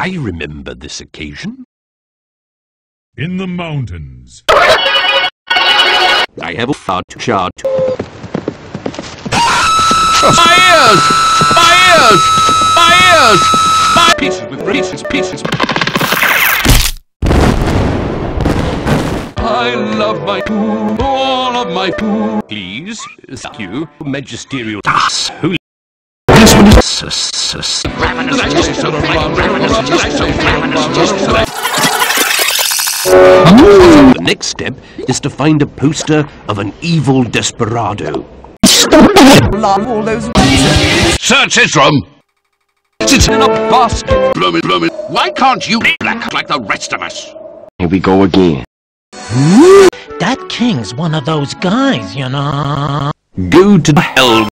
I remember this occasion. In the mountains. I have a fart chart. My ears! My ears! My ears! My pieces with pieces, pieces. I love my poo, all of my poo. Please, thank you, magisterial. Das, holy. This one is sus, sus. The next step is to find a poster of an evil desperado. Search his room! It's in a basket! Bloomin', bloomin'. Why can't you be black like the rest of us? Here we go again. That king's one of those guys, you know. Go to hell